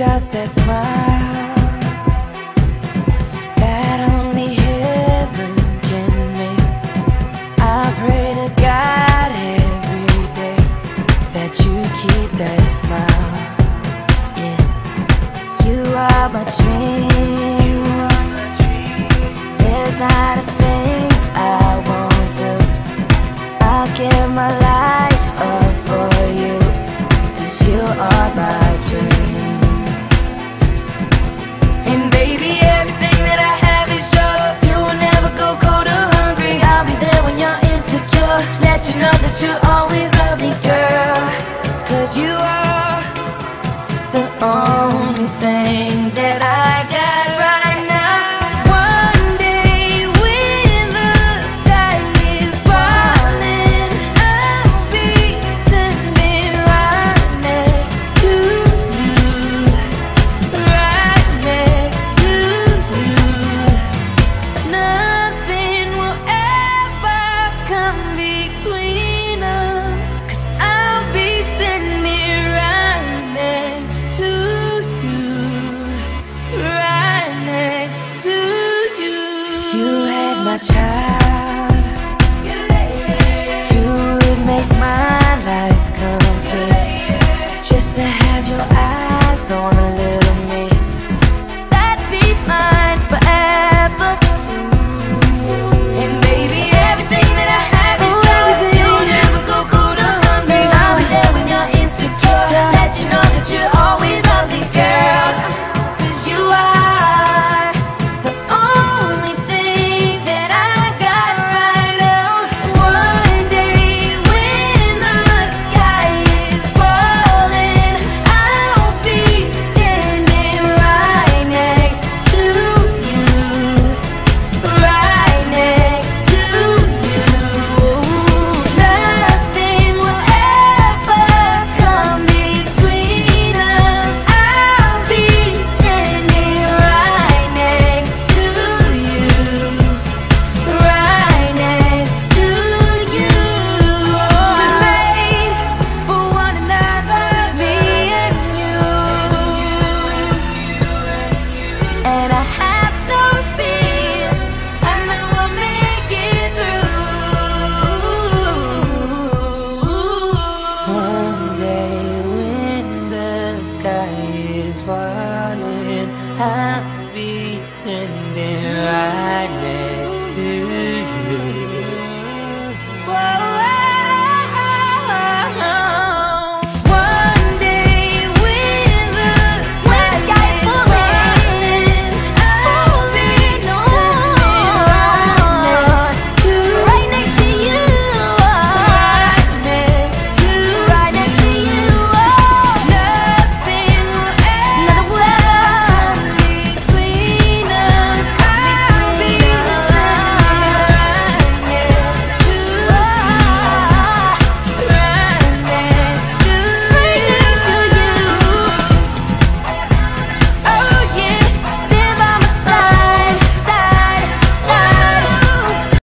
that smile that only heaven can make. I pray to God every day that you keep that smile. Yeah, you are my dream. There's not a 찾아 be in there right now.